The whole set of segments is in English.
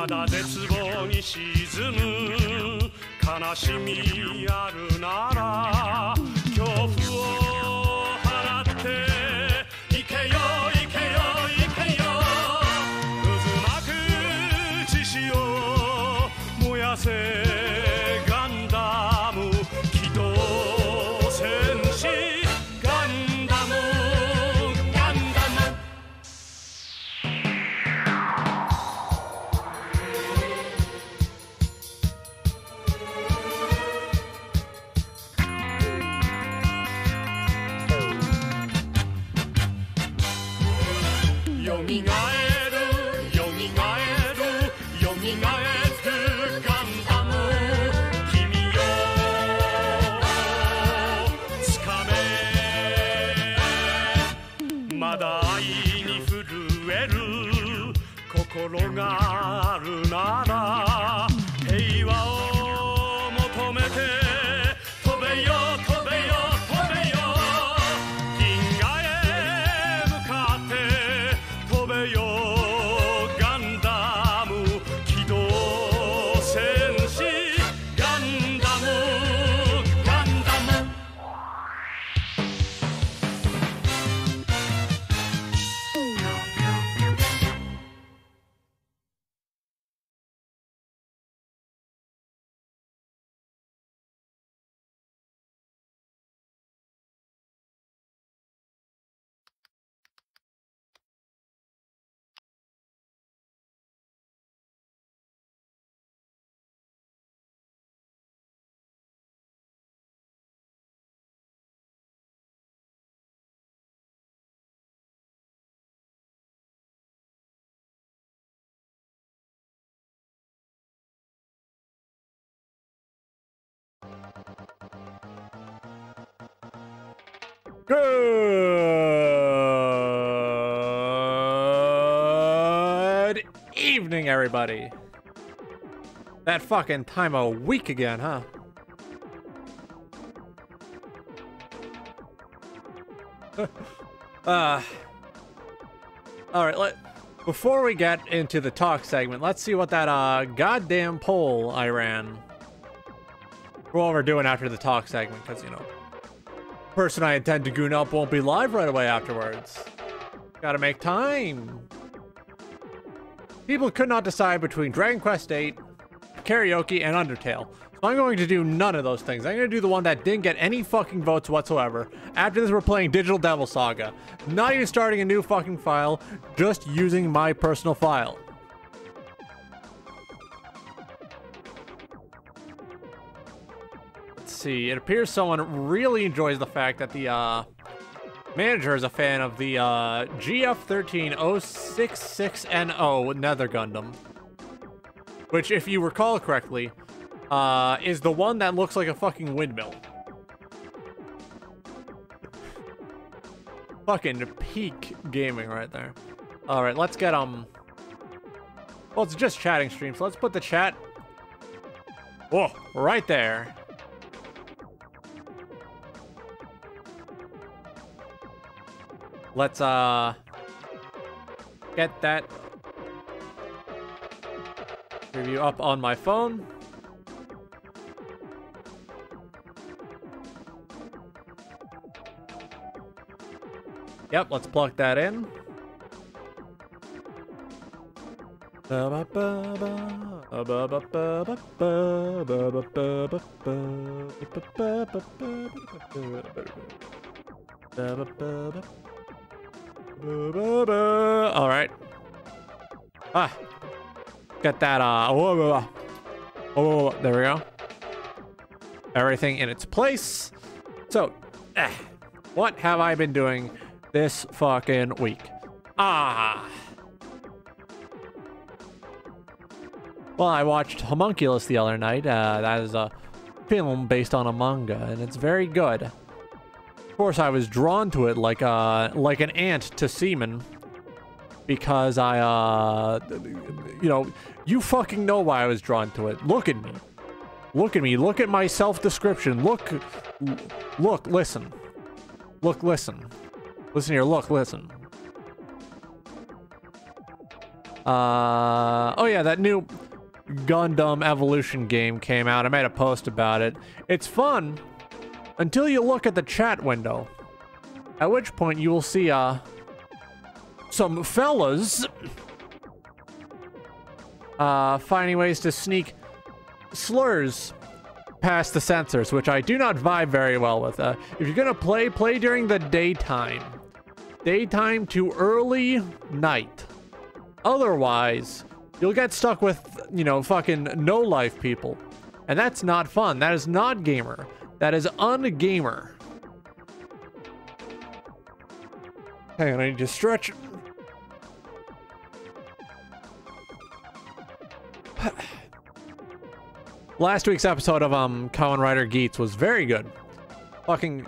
まだ絶望に沈む悲しみあるなら恐怖を払っていけよいけよいけよ渦巻く血潮を燃やせ Good evening, everybody. That fucking time of week again, huh? uh, all right. Let before we get into the talk segment, let's see what that uh goddamn poll I ran. What we're doing after the talk segment, because you know, person I intend to goon up won't be live right away afterwards. Gotta make time. People could not decide between Dragon Quest VIII, karaoke, and Undertale. So I'm going to do none of those things. I'm going to do the one that didn't get any fucking votes whatsoever. After this, we're playing Digital Devil Saga. Not even starting a new fucking file, just using my personal file. See. It appears someone really enjoys the fact that the uh, manager is a fan of the uh, GF13066NO Nether Gundam. Which, if you recall correctly, uh, is the one that looks like a fucking windmill. fucking peak gaming right there. All right, let's get um. Well, it's just chatting stream, so let's put the chat. Whoa, right there. Let's uh get that review up on my phone. Yep, let's plug that in. All right. Ah, get that. Uh, whoa, whoa, whoa. There we go. everything in its place. So, eh, what have I been doing this fucking week? Ah. Well, I watched Homunculus the other night. Uh, that is a film based on a manga, and it's very good. Course, I was drawn to it like a like an ant to semen because I, uh, you know, you fucking know why I was drawn to it. Look at me. Look at me. Look at my self-description. Look, look, listen. Look, listen. Listen here. Look, listen. Uh, oh yeah, that new Gundam Evolution game came out. I made a post about it. It's fun until you look at the chat window. At which point you will see, uh, some fellas uh, finding ways to sneak slurs past the censors, which I do not vibe very well with. Uh, if you're gonna play, play during the daytime. Daytime to early night. Otherwise, you'll get stuck with, you know, fucking no-life people. And that's not fun. That is not gamer. That is ungamer. Hang on, I need to stretch. Last week's episode of um Kamen Rider Geats was very good. Fucking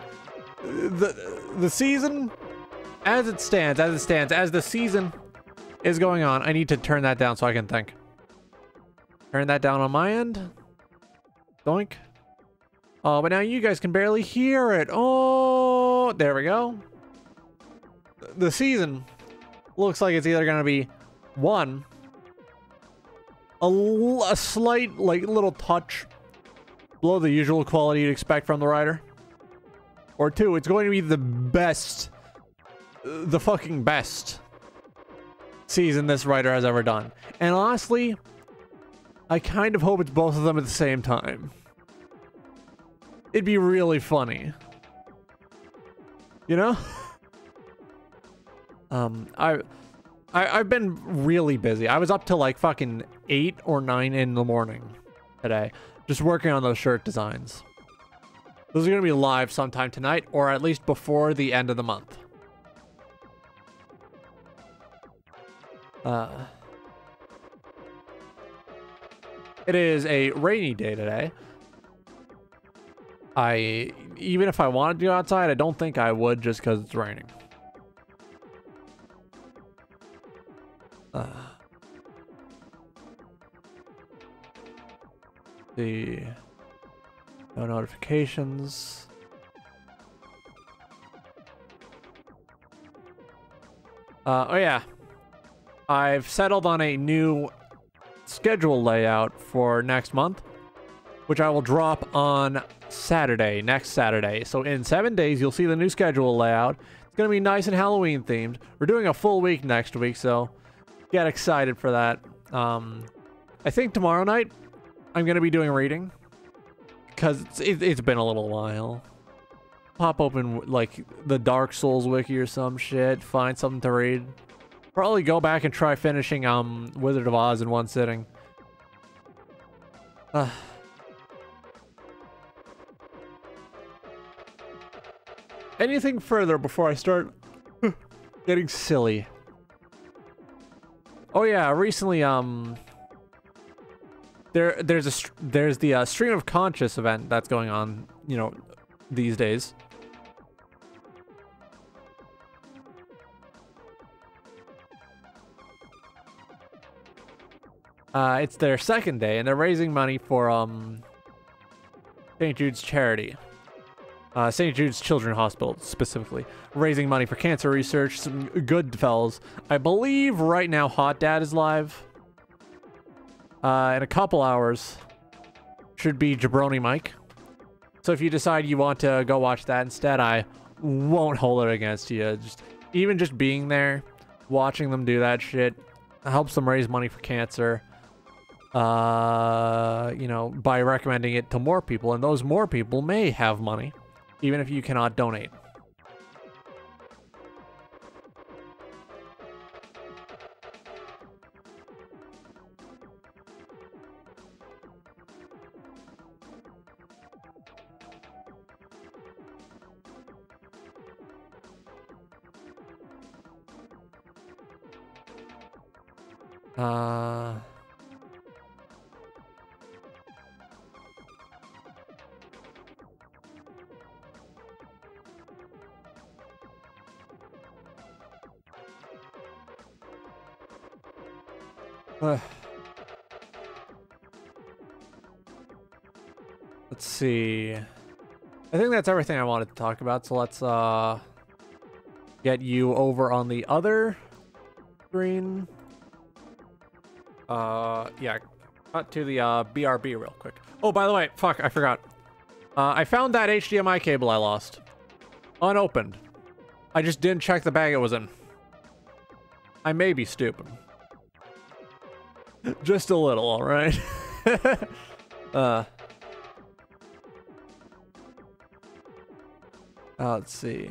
the the season as it stands, as it stands, as the season is going on, I need to turn that down so I can think. Turn that down on my end. Doink. Oh, but now you guys can barely hear it. Oh, there we go. The season looks like it's either going to be one, a, a slight, like, little touch below the usual quality you'd expect from the rider. Or two, it's going to be the best, the fucking best season this writer has ever done. And honestly, I kind of hope it's both of them at the same time. It'd be really funny. You know? um, I... I, I've been really busy. I was up till like fucking 8 or 9 in the morning today, just working on those shirt designs. Those are going to be live sometime tonight, or at least before the end of the month. Uh, it is a rainy day today. I, even if I wanted to go outside, I don't think I would just because it's raining. Uh, the no notifications. Uh, oh yeah, I've settled on a new schedule layout for next month, which I will drop on Saturday, next Saturday. So in seven days, you'll see the new schedule layout. It's going to be nice and Halloween themed. We're doing a full week next week, so get excited for that. Um, I think tomorrow night I'm going to be doing reading because it's, it, it's been a little while. Pop open like the Dark Souls wiki or some shit, find something to read. Probably go back and try finishing um Wizard of Oz in one sitting. Anything further before I start getting silly? Oh yeah, recently um there there's a there's the uh, stream of conscious event that's going on, you know, these days. Uh, it's their second day, and they're raising money for um St. Jude's charity. Uh, St. Jude's Children's Hospital, specifically. Raising money for cancer research. Some good fellas. I believe right now Hot Dad is live. Uh, in a couple hours, should be Jabroni Mike. So if you decide you want to go watch that instead, I won't hold it against you. Just Even just being there, watching them do that shit, helps them raise money for cancer uh, you know, by recommending it to more people, and those more people may have money, even if you cannot donate. Uh... Let's see. I think that's everything I wanted to talk about. So let's uh get you over on the other screen. Uh, yeah. Cut to the uh, BRB real quick. Oh, by the way, fuck, I forgot. Uh, I found that HDMI cable I lost. Unopened. I just didn't check the bag it was in. I may be stupid. just a little, alright? uh. Uh, let's see.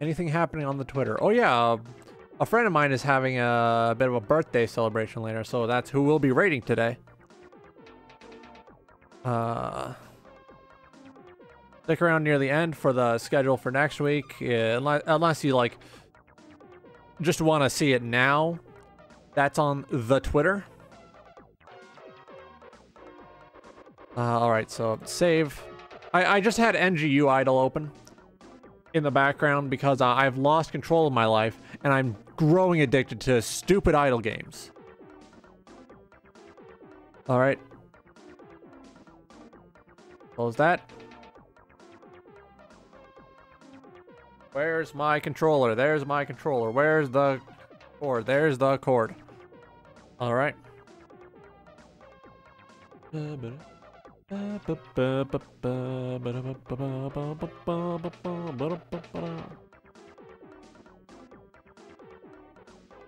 Anything happening on the Twitter? Oh yeah, uh, a friend of mine is having a, a bit of a birthday celebration later, so that's who we'll be rating today. Uh, stick around near the end for the schedule for next week, yeah, unless, unless you like just want to see it now. That's on the Twitter. Uh, all right, so save. I, I just had NGU idle open in the background because uh, I've lost control of my life and I'm growing addicted to stupid idle games. All right. Close that. Where's my controller? There's my controller. Where's the cord? There's the cord. All right.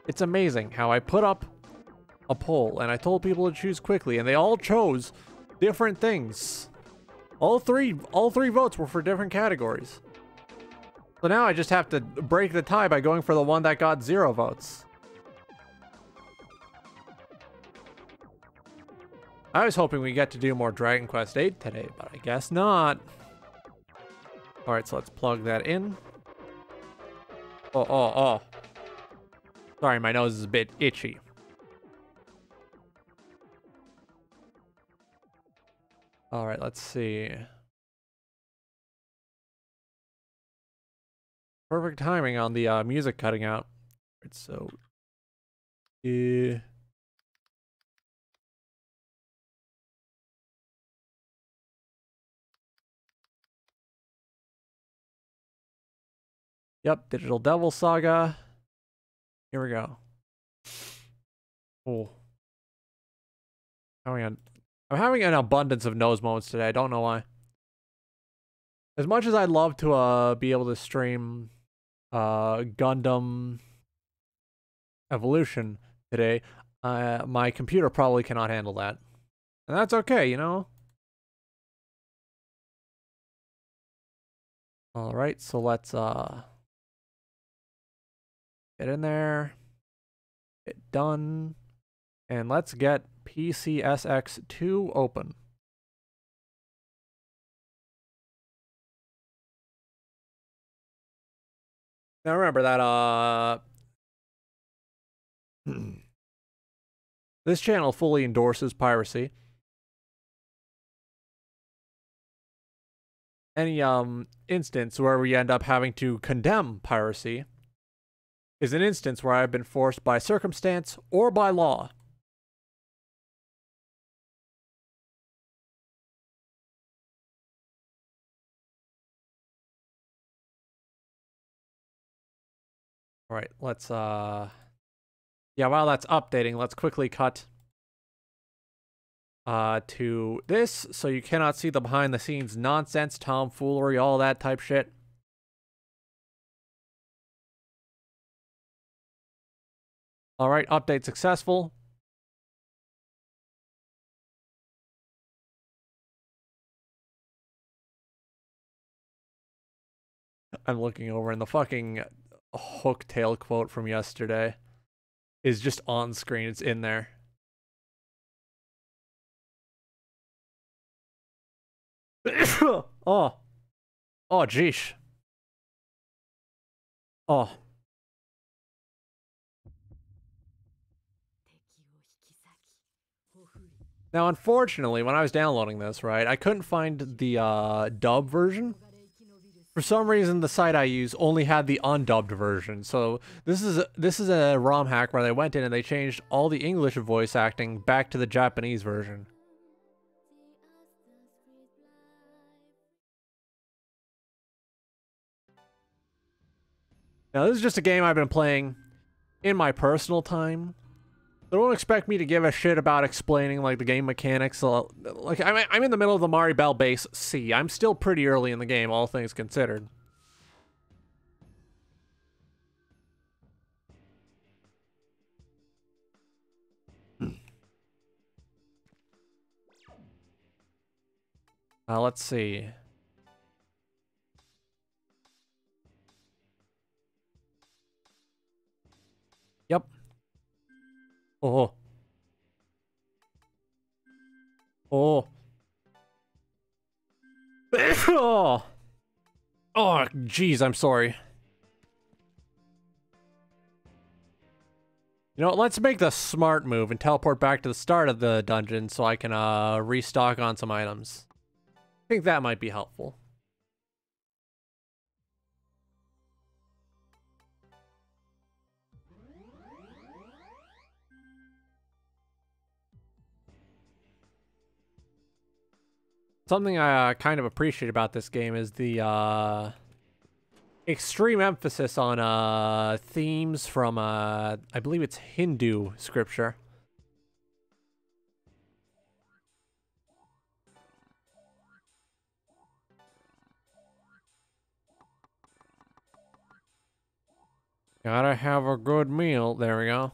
It's amazing how I put up a poll and I told people to choose quickly and they all chose different things. All three all three votes were for different categories. So now I just have to break the tie by going for the one that got zero votes. I was hoping we get to do more Dragon Quest VIII today, but I guess not. Alright, so let's plug that in. Oh, oh, oh. Sorry, my nose is a bit itchy. Alright, let's see. Perfect timing on the uh, music cutting out. Right, so... Yeah. Yep, Digital Devil Saga. Here we go. A, I'm having an abundance of nose moments today. I don't know why. As much as I'd love to uh, be able to stream uh, Gundam Evolution today, uh, my computer probably cannot handle that. And that's okay, you know? All right, so let's uh Get in there. Get done. And let's get PCSX2 open. Now remember that uh this channel fully endorses piracy. Any um instance where we end up having to condemn piracy is an instance where I have been forced by circumstance or by law. All right, let's, uh, yeah, while that's updating, let's quickly cut uh, to this so you cannot see the behind the scenes nonsense, tomfoolery, all that type shit. All right, update successful. I'm looking over and the fucking hook-tail quote from yesterday is just on screen. It's in there. oh. Oh, jeez. Oh. Now, unfortunately, when I was downloading this, right, I couldn't find the uh, dub version. For some reason, the site I use only had the undubbed version. So this is a, this is a ROM hack where they went in and they changed all the English voice acting back to the Japanese version. Now, this is just a game I've been playing in my personal time. So don't expect me to give a shit about explaining like the game mechanics. Like I'm, I'm in the middle of the Maribel base C. I'm still pretty early in the game, all things considered. Uh, let's see. Oh. Oh. oh. Oh, jeez, I'm sorry. You know, let's make the smart move and teleport back to the start of the dungeon so I can uh, restock on some items. I think that might be helpful. Something I uh, kind of appreciate about this game is the uh, extreme emphasis on uh, themes from, uh, I believe it's Hindu scripture. Gotta have a good meal. There we go.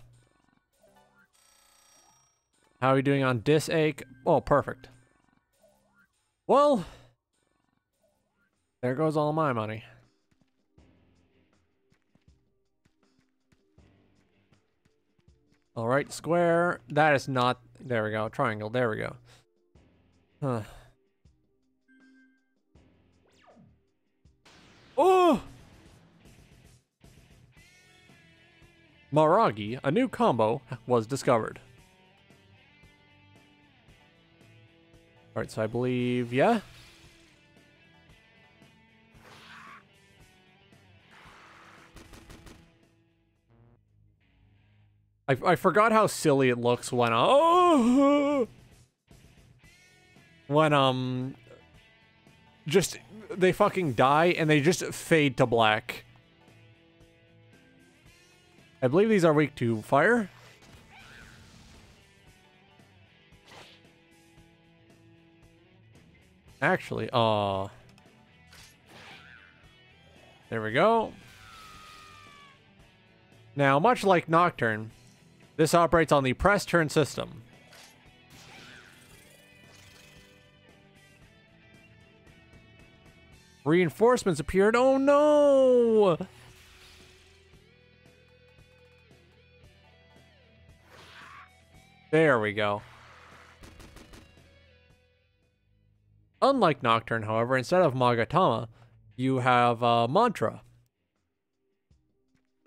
How are we doing on disache? Oh, perfect. Well, there goes all my money. All right, square. That is not. There we go. Triangle. There we go. Huh. Oh! Maragi, a new combo, was discovered. Alright, so I believe, yeah? I, I forgot how silly it looks when, oh, when, um, just, they fucking die and they just fade to black. I believe these are weak to fire. Actually, uh... There we go. Now, much like Nocturne, this operates on the press turn system. Reinforcements appeared. Oh no! There we go. Unlike Nocturne, however, instead of Magatama, you have uh, Mantra.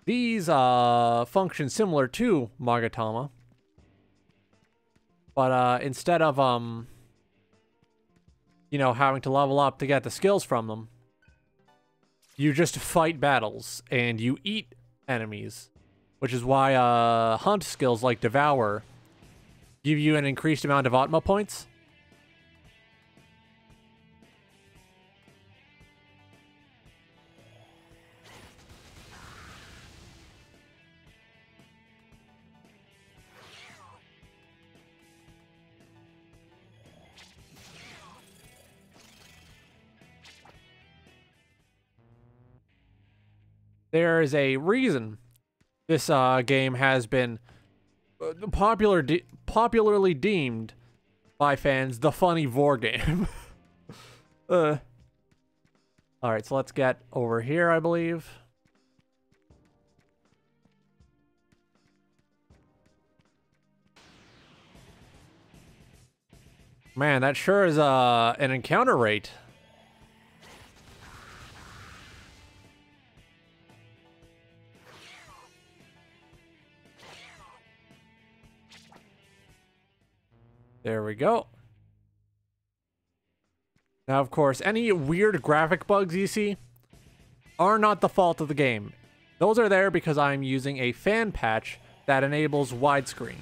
These uh, function similar to Magatama, but uh, instead of um, you know, having to level up to get the skills from them, you just fight battles and you eat enemies, which is why uh, hunt skills like Devour give you an increased amount of Atma points. There is a reason this uh, game has been uh, popular de popularly deemed by fans the funny vor game. uh. All right, so let's get over here, I believe. Man, that sure is uh, an encounter rate. There we go. Now, of course, any weird graphic bugs you see are not the fault of the game. Those are there because I'm using a fan patch that enables widescreen.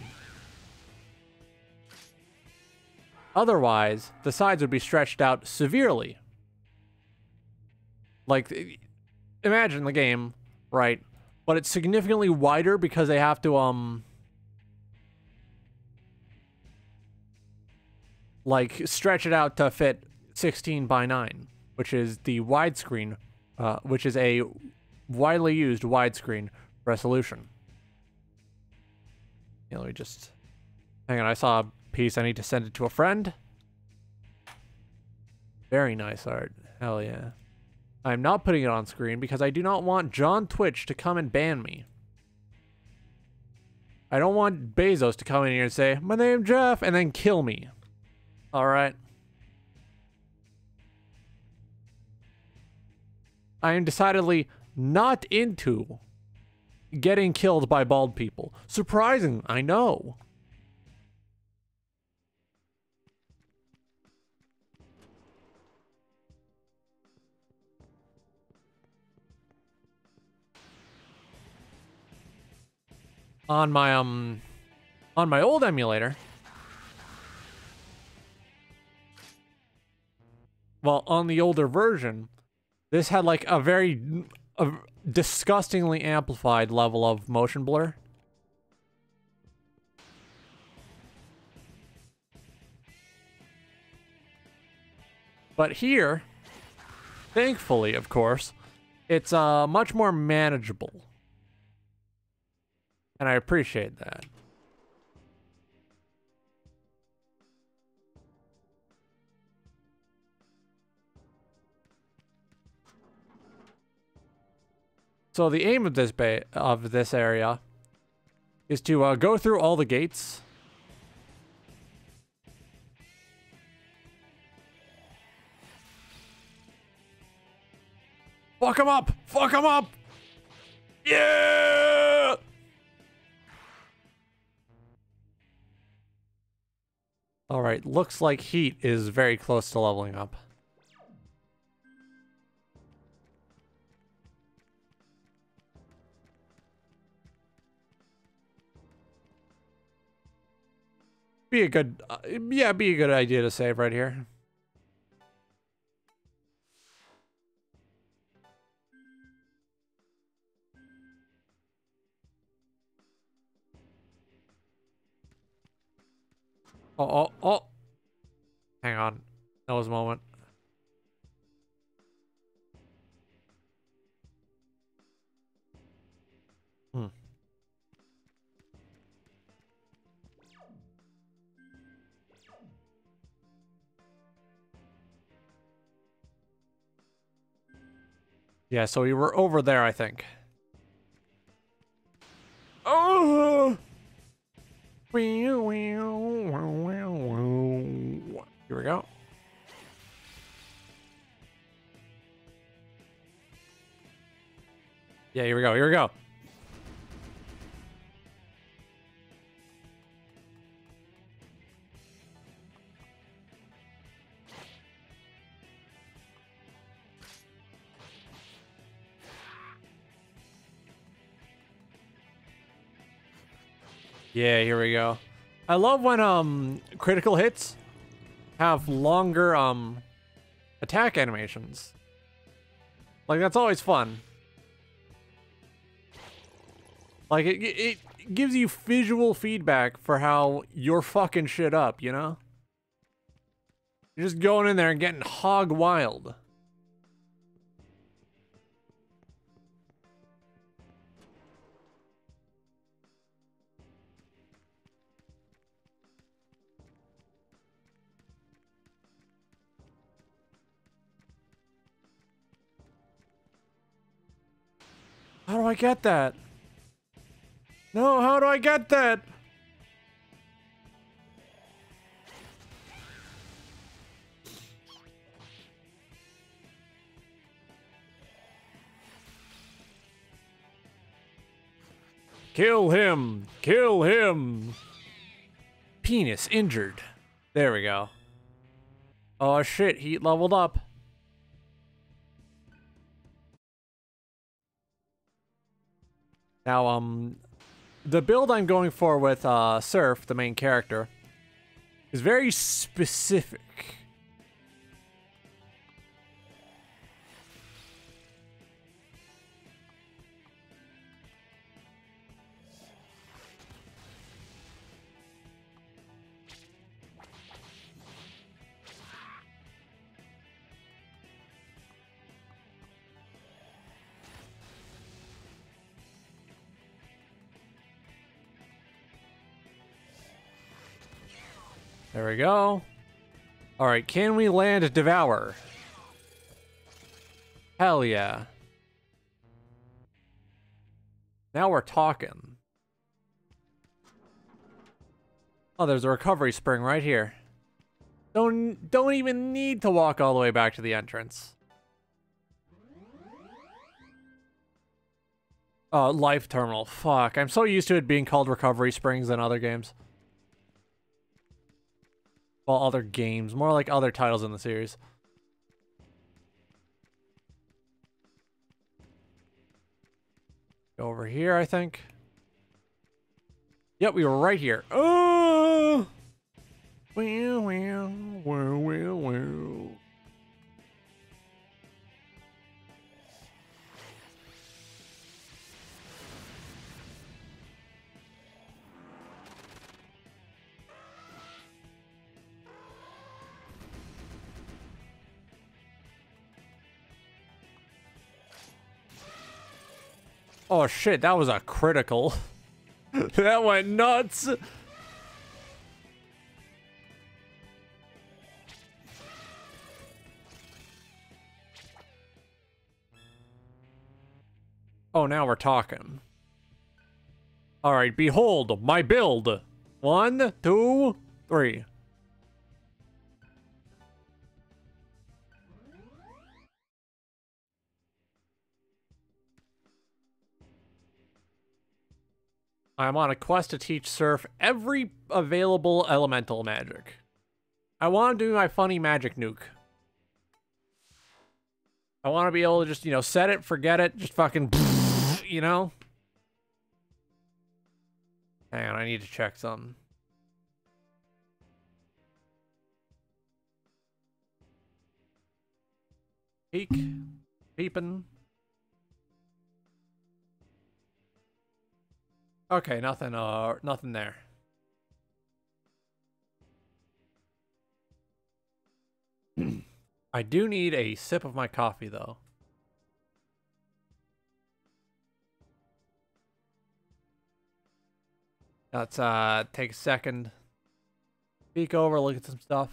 Otherwise, the sides would be stretched out severely. Like, imagine the game, right? But it's significantly wider because they have to, um... Like, stretch it out to fit 16 by 9, which is the widescreen, uh, which is a widely used widescreen resolution. Yeah, let me just... Hang on, I saw a piece. I need to send it to a friend. Very nice art. Hell yeah. I'm not putting it on screen because I do not want John Twitch to come and ban me. I don't want Bezos to come in here and say, my name's Jeff, and then kill me. Alright. I am decidedly not into getting killed by bald people. Surprising, I know. On my um on my old emulator. Well, on the older version, this had like a very a disgustingly amplified level of motion blur. But here, thankfully, of course, it's uh, much more manageable. And I appreciate that. So the aim of this bay of this area is to uh, go through all the gates. Fuck him up! Fuck him up! Yeah! All right, looks like heat is very close to leveling up. Be a good, uh, yeah, be a good idea to save right here. Oh, oh, oh. Hang on. That was a moment. Yeah, so we were over there, I think. Oh! Here we go. Yeah, here we go. Here we go. Yeah, here we go. I love when um critical hits have longer um attack animations. Like that's always fun. Like it it gives you visual feedback for how you're fucking shit up, you know? You're just going in there and getting hog wild. How do I get that? No, how do I get that? Kill him! Kill him! Penis injured. There we go. Oh shit, heat leveled up. Now, um, the build I'm going for with uh, Serph, the main character, is very specific. There we go. All right, can we land Devour? Hell yeah. Now we're talking. Oh, there's a recovery spring right here. Don't don't even need to walk all the way back to the entrance. Oh, life terminal. Fuck. I'm so used to it being called recovery springs in other games. Well, other games. More like other titles in the series. Go over here, I think. Yep, we were right here. Oh! Well, well, well, well, well. Oh shit, that was a critical. that went nuts. Oh, now we're talking. All right, behold my build. One, two, three. I'm on a quest to teach Serph every available elemental magic. I want to do my funny magic nuke. I want to be able to just, you know, set it, forget it, just fucking, you know? Hang on, I need to check something. Peek. Peeping. Okay, nothing, uh, nothing there. I do need a sip of my coffee, though. Let's, uh, take a second. Peek over, look at some stuff.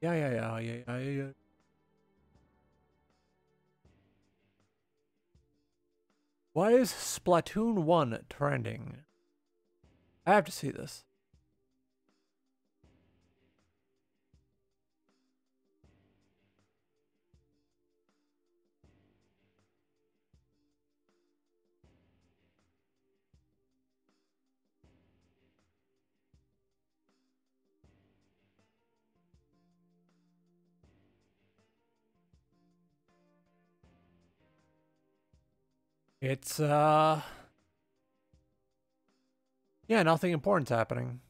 Yeah, yeah, yeah, yeah, yeah, yeah. Why is Splatoon 1 trending? I have to see this. It's, uh... Yeah, nothing important's happening.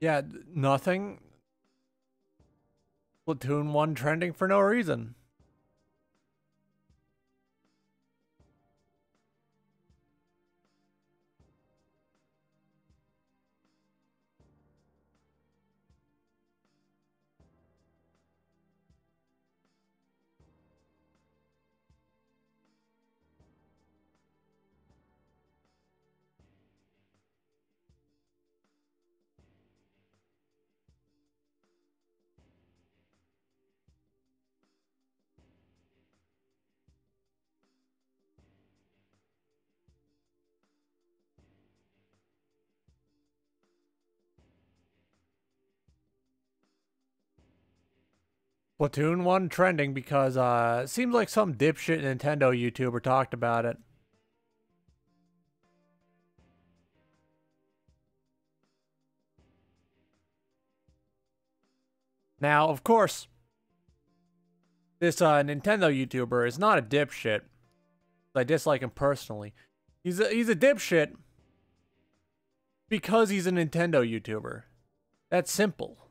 Yeah, nothing. Splatoon 1 trending for no reason. Splatoon 1 trending because uh, it seems like some dipshit Nintendo YouTuber talked about it. Now, of course, this uh, Nintendo YouTuber is not a dipshit. I dislike him personally. He's a, he's a dipshit because he's a Nintendo YouTuber. That's simple.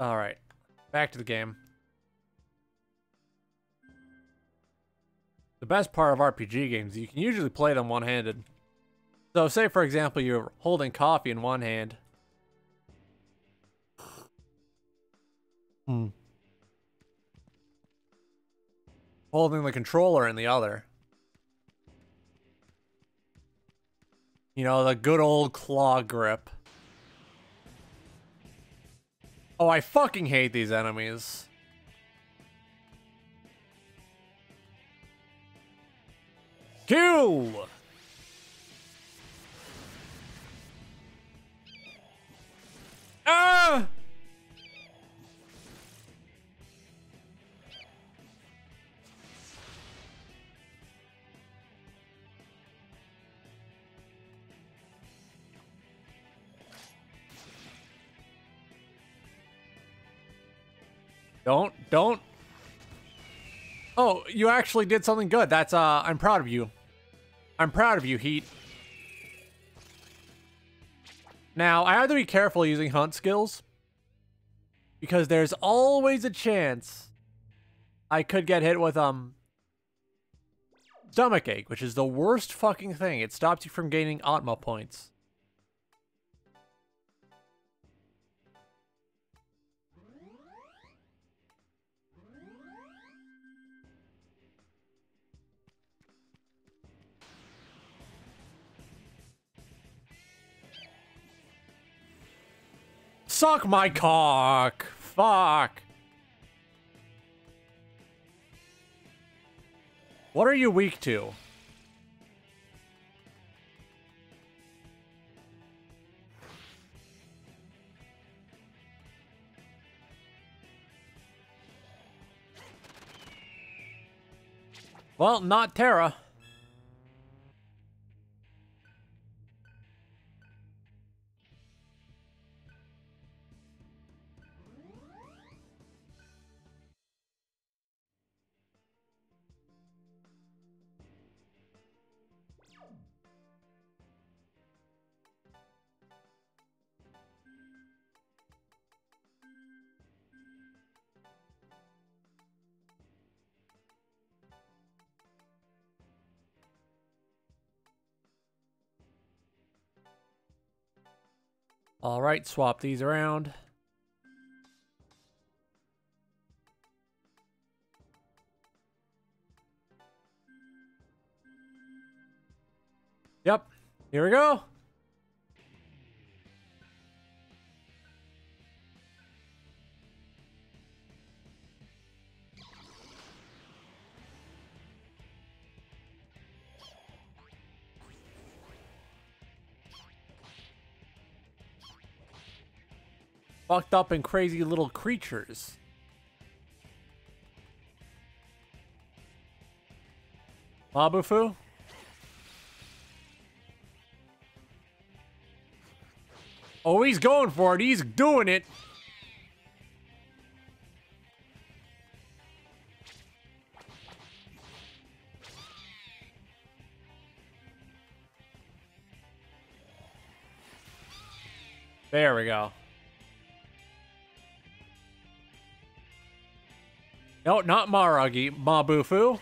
All right, back to the game. The best part of RPG games, you can usually play them one-handed. So say, for example, you're holding coffee in one hand. Hmm. Holding the controller in the other. You know, the good old claw grip. Oh, I fucking hate these enemies. Kill! Ah! Don't, don't. Oh, you actually did something good. That's, uh, I'm proud of you. I'm proud of you, Heat. Now, I have to be careful using hunt skills. Because there's always a chance I could get hit with, um, stomach ache, which is the worst fucking thing. It stops you from gaining Atma points. Suck my cock. Fuck. What are you weak to? Well, not Terra. All right, swap these around. Yep, here we go. Fucked up and crazy little creatures. Mabufu? Oh, he's going for it. He's doing it. There we go. No, not Maragi. Mabufu.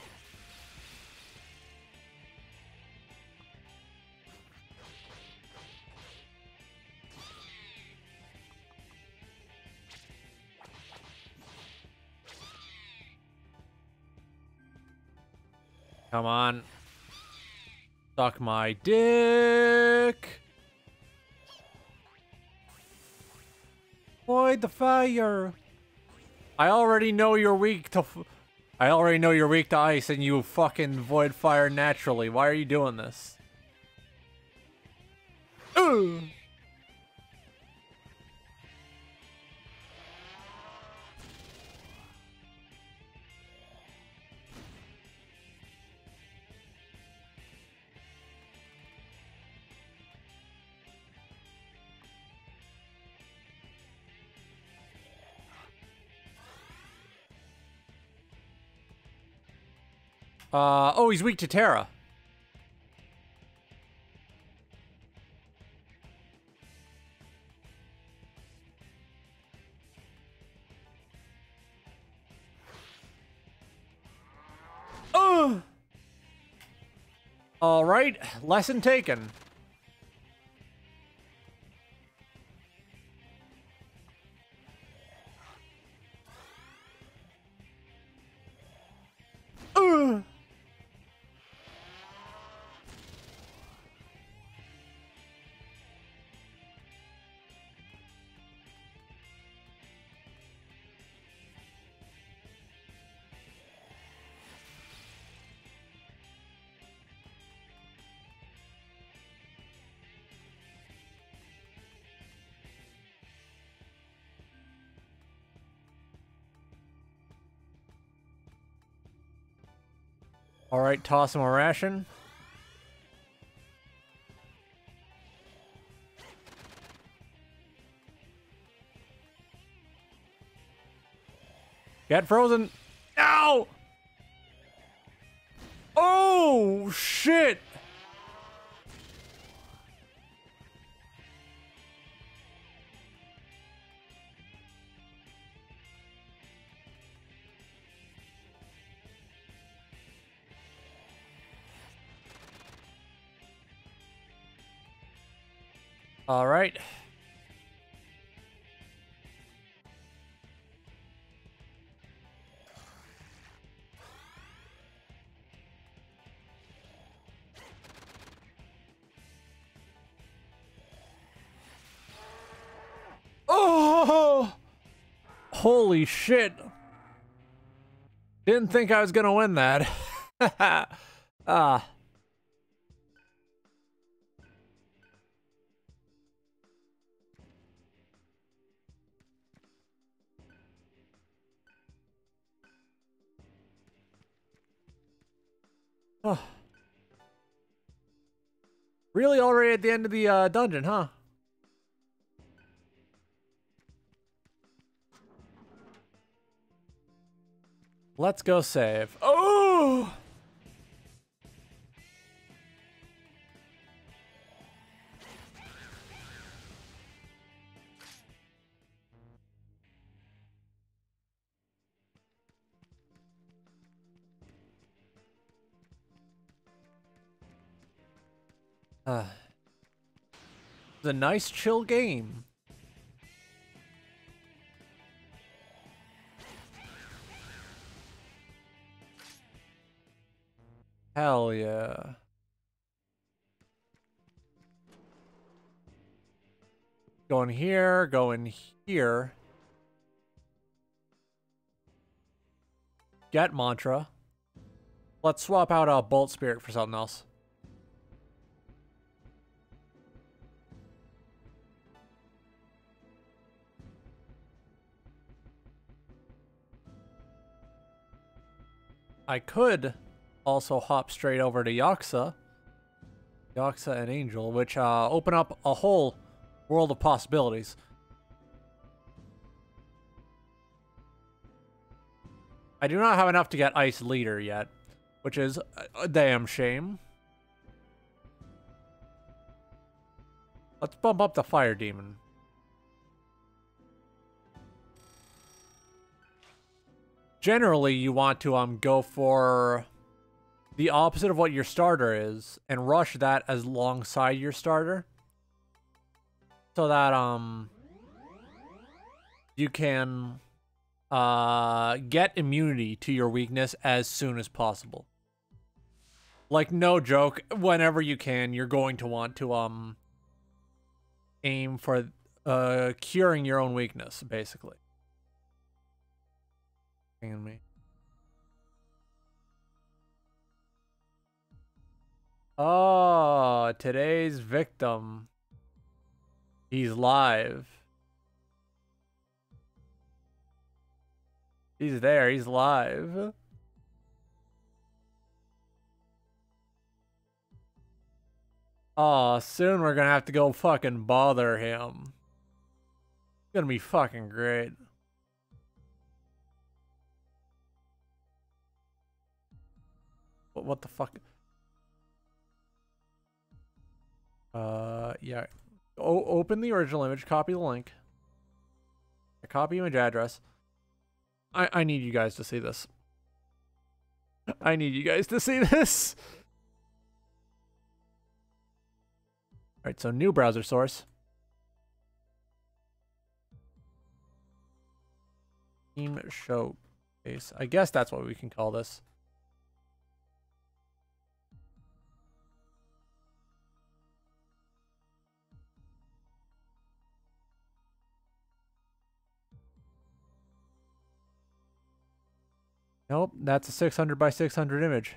Come on. Suck my dick. Avoid the fire. I already know you're weak to... I already know you're weak to ice and you fucking void fire naturally. Why are you doing this? Ooh! Uh, oh, he's weak to Terra. Oh! All right, lesson taken. All right, toss him a ration. Get frozen. Ow! Oh, shit! All right. Oh! Holy shit. Didn't think I was going to win that. ah. Oh. Really already at the end of the uh, dungeon, huh? Let's go save. Oh! Uh, the nice chill game. Hell yeah. Going here, going here. Get mantra. Let's swap out a bolt spirit for something else. I could also hop straight over to Yoxa. Yoxa and Angel, which uh, open up a whole world of possibilities. I do not have enough to get Ice Leader yet, which is a damn shame. Let's bump up the Fire Demon. Generally you want to um go for the opposite of what your starter is and rush that as alongside your starter. So that um you can uh get immunity to your weakness as soon as possible. Like no joke whenever you can you're going to want to um aim for uh curing your own weakness basically me. Oh, ah, today's victim. He's live. He's there. He's live. Oh, soon we're gonna have to go fucking bother him. It's gonna be fucking great. What, what the fuck? Uh, yeah. O open the original image, copy the link. Copy image address. I, I need you guys to see this. I need you guys to see this. All right, so new browser source. Team showcase. I guess that's what we can call this. Nope, that's a 600 by 600 image.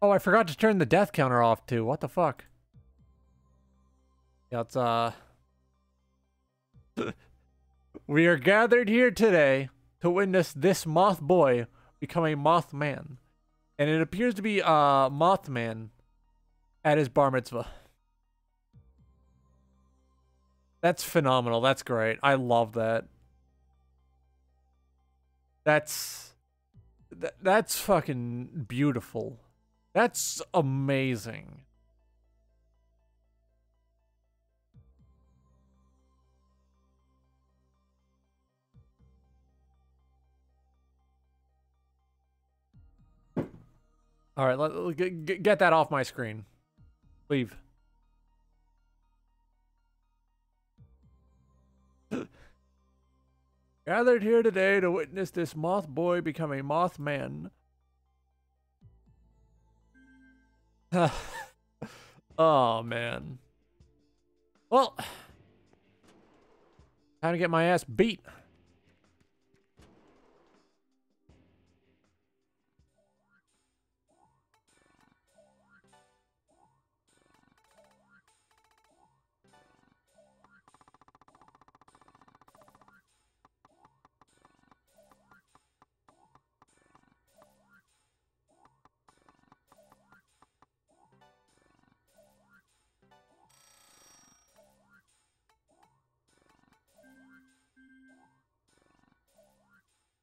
Oh, I forgot to turn the death counter off too. What the fuck? Yeah, it's, uh... we are gathered here today to witness this moth boy become a mothman. And it appears to be, uh, Mothman at his bar mitzvah. That's phenomenal. That's great. I love that. That's... Th that's fucking beautiful. That's amazing. All right, let, get, get that off my screen. Leave. Gathered here today to witness this moth boy become a moth man. oh, man. Well, time to get my ass beat.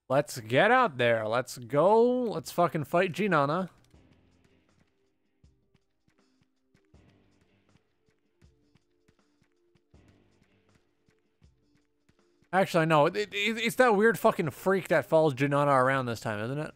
Let's get out there. Let's go. Let's fucking fight Jinana. Actually, no. It, it, it's that weird fucking freak that follows Jinana around this time, isn't it?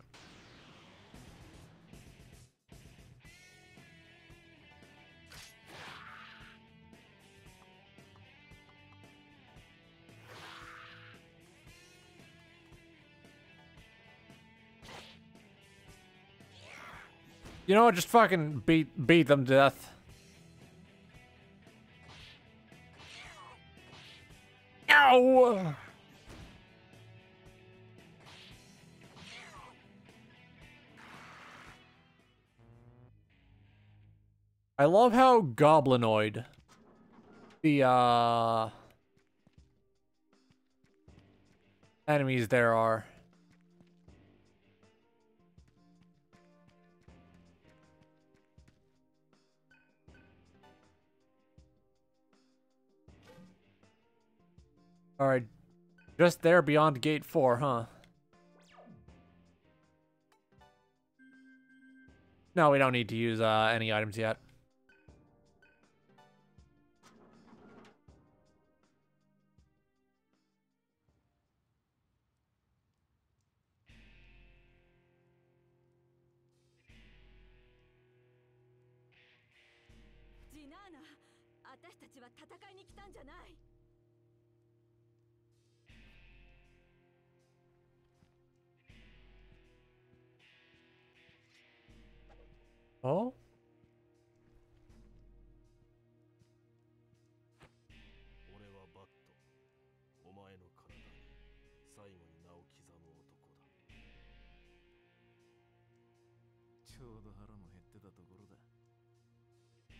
You know what? Just fucking beat beat them to death. Ow! I love how goblinoid the uh enemies there are. Alright. Just there beyond gate 4, huh? No, we don't need to use uh, any items yet. だ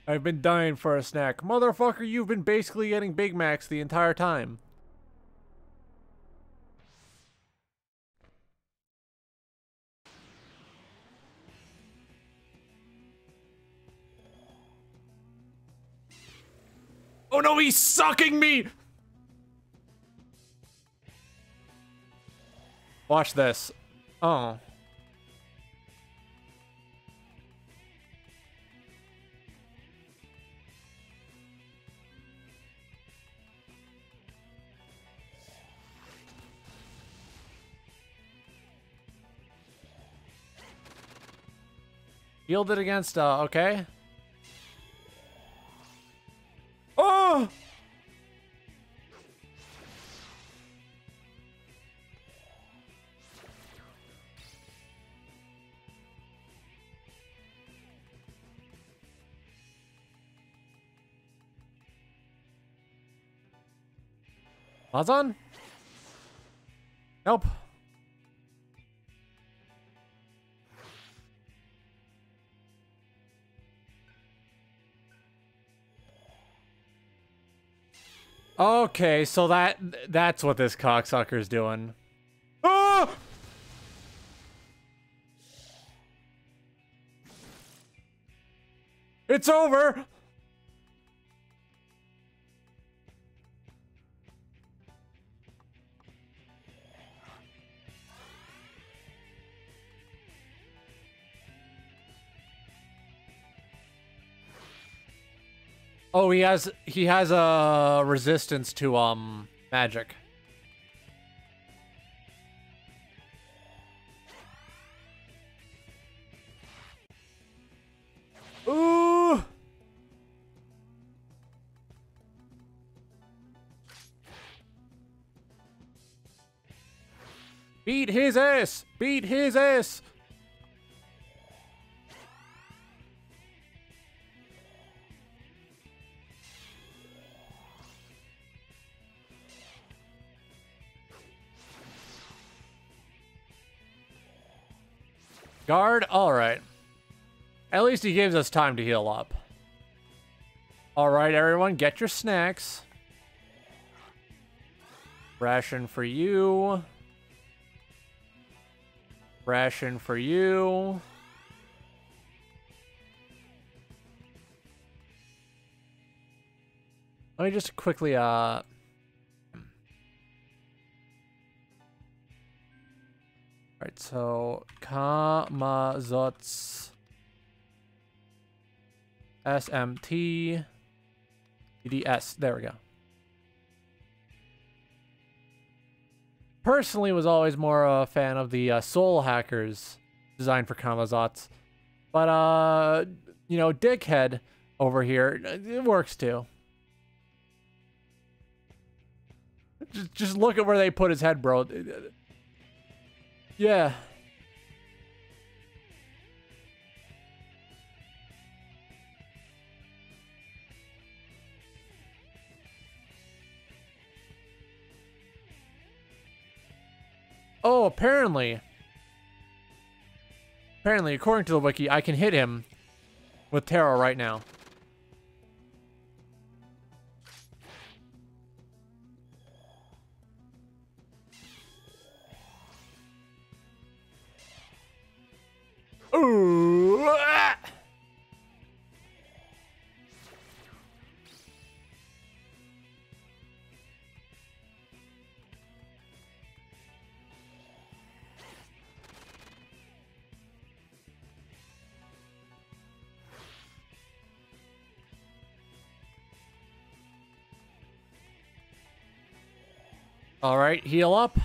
I've been dying for a snack. Motherfucker, you've been basically getting Big Macs the entire time. Oh no, he's sucking me! Watch this. Oh. Yielded against, uh, okay. Mazan? Nope. Okay, so that that's what this cocksucker's doing. Ah! It's over. Oh, he has he has a resistance to um magic. Ooh. Beat his ass! Beat his ass! Guard? Alright. At least he gives us time to heal up. Alright, everyone, get your snacks. Ration for you. Ration for you. Let me just quickly, uh... so Camazotz SMT DDS. There we go. Personally, was always more a fan of the uh, Soul Hackers designed for Camazotz. But, uh, you know, Dickhead over here, it works too. Just, just look at where they put his head, bro. Yeah. Oh, apparently. Apparently, according to the wiki, I can hit him with Tarot right now. Ooh. All right, heal up.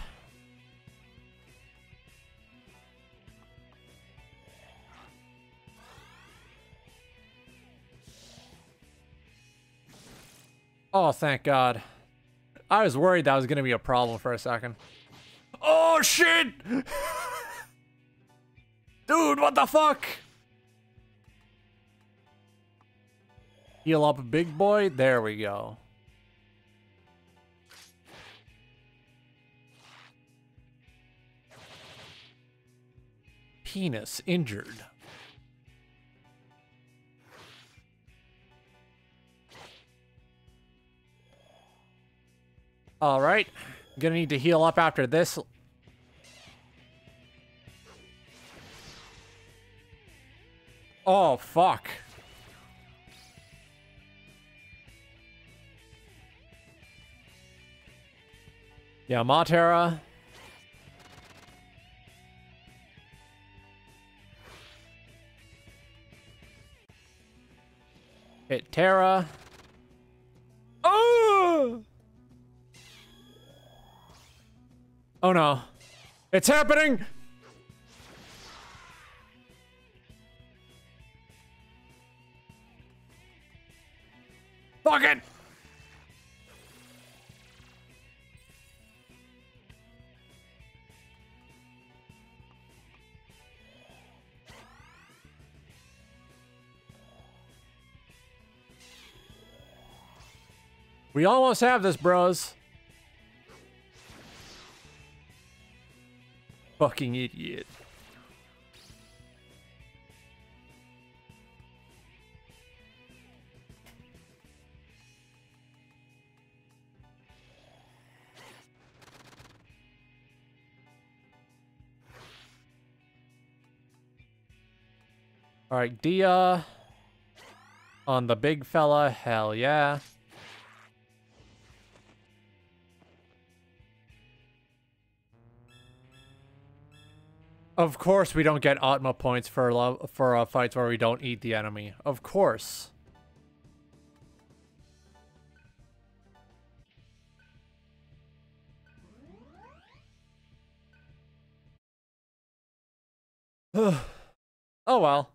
Oh, thank God. I was worried that was going to be a problem for a second. Oh, shit! Dude, what the fuck? Heal up, big boy. There we go. Penis injured. All right. Gonna need to heal up after this. Oh, fuck. Yeah, Matera. Hit Terra. Oh! Oh no. It's happening! Fuck it! We almost have this, bros. Fucking idiot. All right, Dia on the big fella. Hell yeah. Of course, we don't get Atma points for love for uh, fights where we don't eat the enemy. Of course. oh well.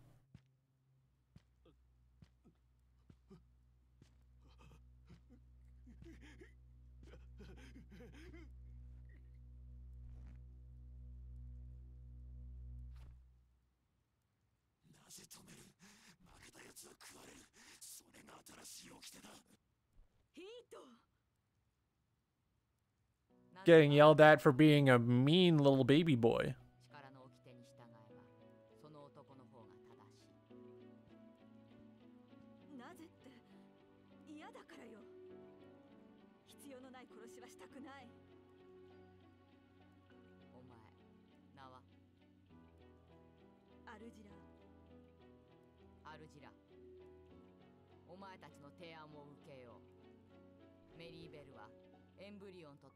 Getting yelled at for being a mean little baby boy.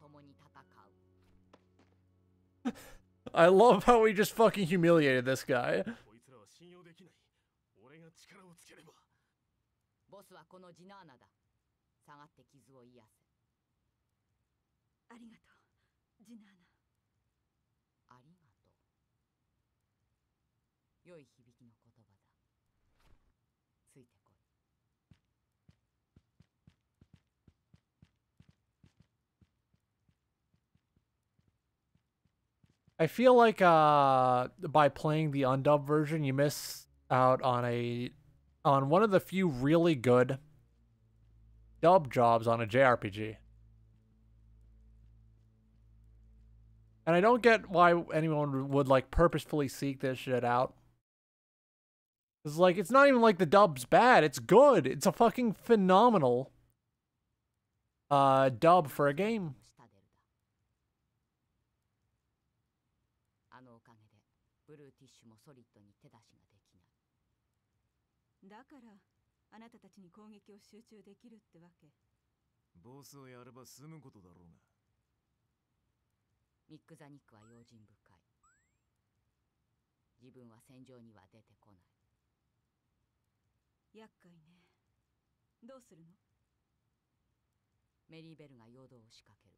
共に戦う。I love how we just fucking humiliated this guy. こいつらは信用できない俺が力をつければボスはこのジナーナだ。下がって傷を癒せ I feel like uh by playing the undubbed version you miss out on a on one of the few really good dub jobs on a JRPG. And I don't get why anyone would like purposefully seek this shit out. It's like it's not even like the dub's bad, it's good. It's a fucking phenomenal uh dub for a game. だからあなたたちに攻撃を集中できるってわけ。ボスをやれば済むことだろうが。ミック・ザ・ニックは用心深い。自分は戦場には出てこない。厄介ね。どうするの？メリーベルが陽動を仕掛ける。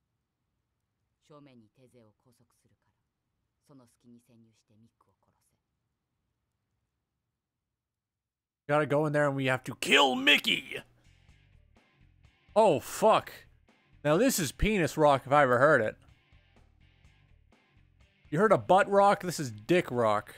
正面に手勢を拘束するから。その隙に潜入してミックを殺 Gotta go in there and we have to kill Mickey! Oh, fuck. Now this is penis rock if I ever heard it. You heard of butt rock? This is dick rock.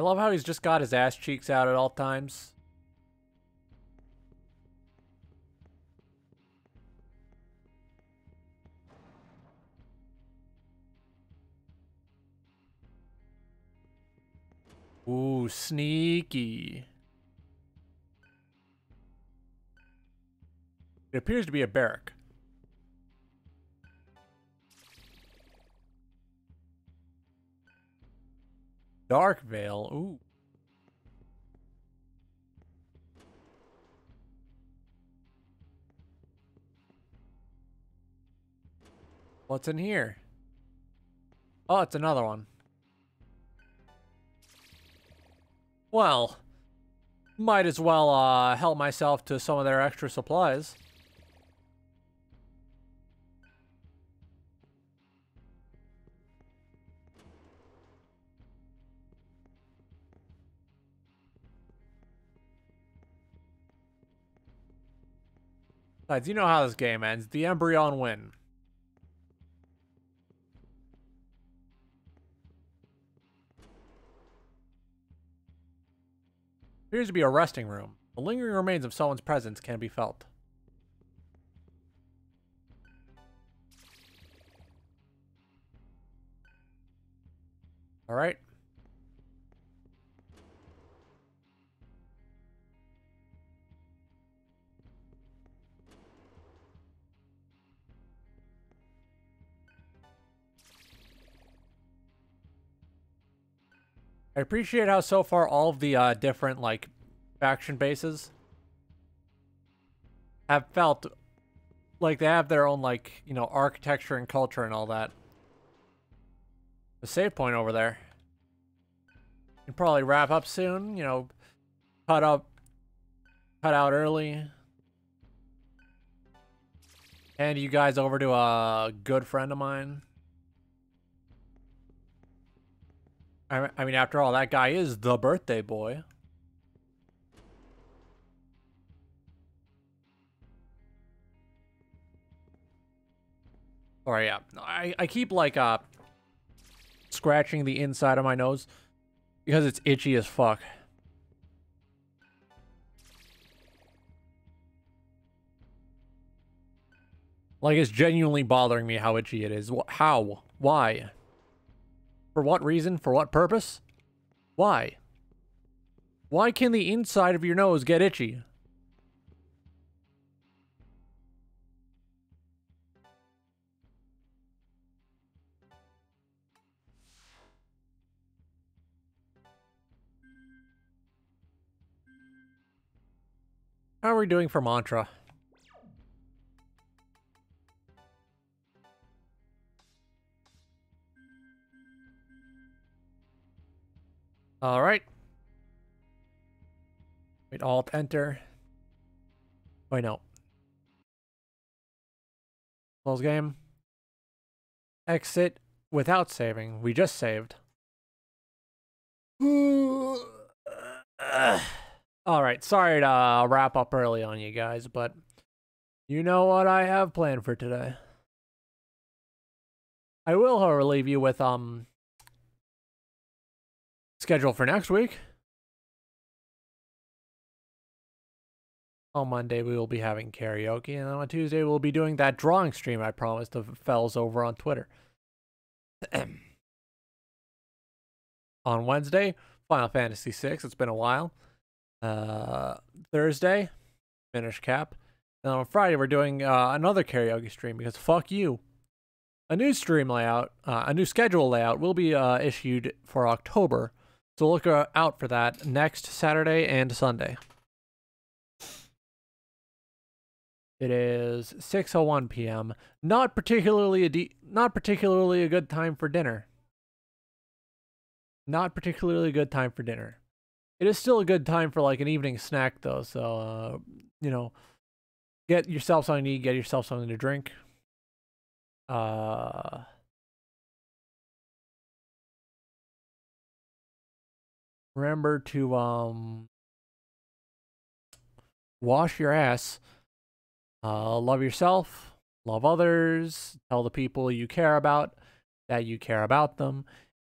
I love how he's just got his ass cheeks out at all times. Ooh, sneaky. It appears to be a barrack. Dark Veil. Ooh. What's in here? Oh, it's another one. Well, might as well uh, help myself to some of their extra supplies. Besides, you know how this game ends. The Embryon win. Appears to be a resting room. The lingering remains of someone's presence can be felt. All I appreciate how so far all of the uh, different like faction bases have felt like they have their own like you know architecture and culture and all that. The save point over there. Can probably wrap up soon. You know, cut up, cut out early. And you guys over to a good friend of mine. I, mean, after all, that guy is the birthday boy. Or yeah, I, I keep like uh scratching the inside of my nose because it's itchy as fuck. Like it's genuinely bothering me how itchy it is. How? Why? For what reason? For what purpose? Why? Why can the inside of your nose get itchy? How are we doing for mantra? All right. Wait, Alt Enter. Wait, no. Close game. Exit without saving. We just saved. All right, sorry to uh, wrap up early on you guys, but you know what I have planned for today. I will, however, leave you with um schedule for next week. On Monday, we will be having karaoke, and on Tuesday, we'll be doing that drawing stream I promised the fells over on Twitter. on Wednesday, Final Fantasy VI. It's been a while. Uh, Thursday, Minish Cap. And on Friday, we're doing uh, another karaoke stream because fuck you. A new stream layout, uh, a new schedule layout will be uh, issued for October so look out for that next Saturday and Sunday. It is 6:01 p.m. Not particularly a not particularly a good time for dinner. Not particularly a good time for dinner. It is still a good time for like an evening snack though. So uh, you know, get yourself something to eat, get yourself something to drink. Uh remember to um wash your ass. Uh, love yourself, love others, tell the people you care about that you care about them,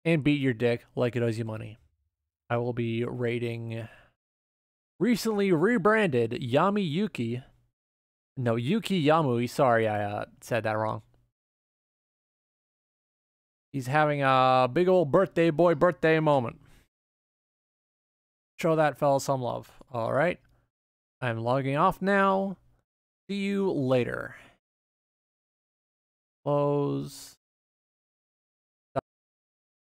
and beat your dick like it owes you money. I will be rating recently rebranded Yami Yuki. No, Yuki Yamui. Sorry, I uh, said that wrong. He's having a big old birthday boy birthday moment. Show that fella some love. All right. I'm logging off now. See you later. Close.